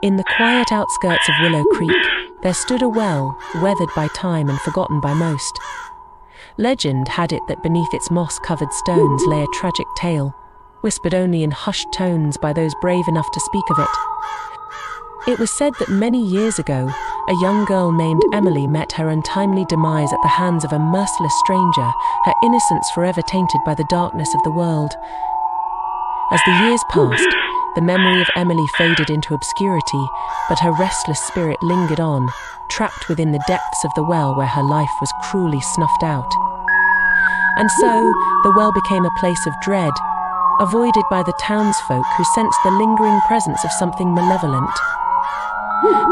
In the quiet outskirts of Willow Creek, there stood a well, weathered by time and forgotten by most. Legend had it that beneath its moss covered stones lay a tragic tale, whispered only in hushed tones by those brave enough to speak of it. It was said that many years ago, a young girl named Emily met her untimely demise at the hands of a merciless stranger, her innocence forever tainted by the darkness of the world. As the years passed, the memory of Emily faded into obscurity, but her restless spirit lingered on, trapped within the depths of the well where her life was cruelly snuffed out. And so, the well became a place of dread, avoided by the townsfolk who sensed the lingering presence of something malevolent.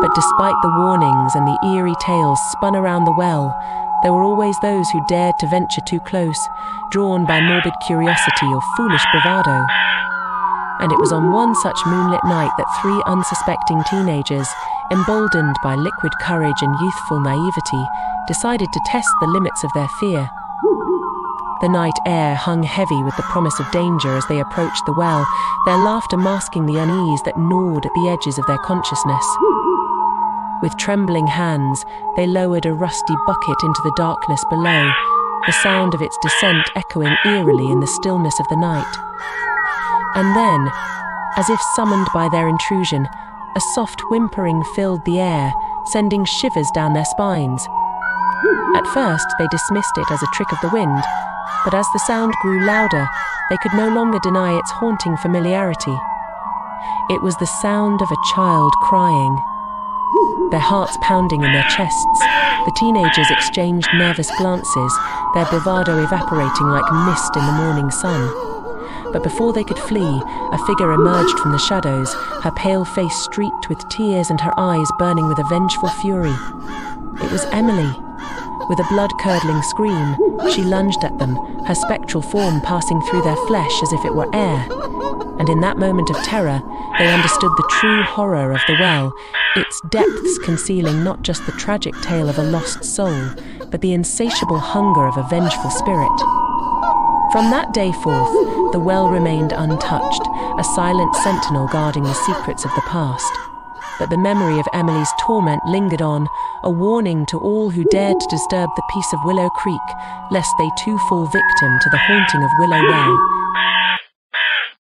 But despite the warnings and the eerie tales spun around the well, there were always those who dared to venture too close, drawn by morbid curiosity or foolish bravado. And it was on one such moonlit night that three unsuspecting teenagers, emboldened by liquid courage and youthful naivety, decided to test the limits of their fear. The night air hung heavy with the promise of danger as they approached the well, their laughter masking the unease that gnawed at the edges of their consciousness. With trembling hands, they lowered a rusty bucket into the darkness below, the sound of its descent echoing eerily in the stillness of the night. And then, as if summoned by their intrusion, a soft whimpering filled the air, sending shivers down their spines. At first, they dismissed it as a trick of the wind, but as the sound grew louder, they could no longer deny its haunting familiarity. It was the sound of a child crying. Their hearts pounding in their chests, the teenagers exchanged nervous glances, their bravado evaporating like mist in the morning sun. But before they could flee, a figure emerged from the shadows, her pale face streaked with tears and her eyes burning with a vengeful fury. It was Emily. With a blood curdling scream, she lunged at them, her spectral form passing through their flesh as if it were air. And in that moment of terror, they understood the true horror of the well, its depths concealing not just the tragic tale of a lost soul, but the insatiable hunger of a vengeful spirit. From that day forth, the well remained untouched, a silent sentinel guarding the secrets of the past but the memory of Emily's torment lingered on, a warning to all who dared to disturb the peace of Willow Creek, lest they too fall victim to the haunting of Willow Well.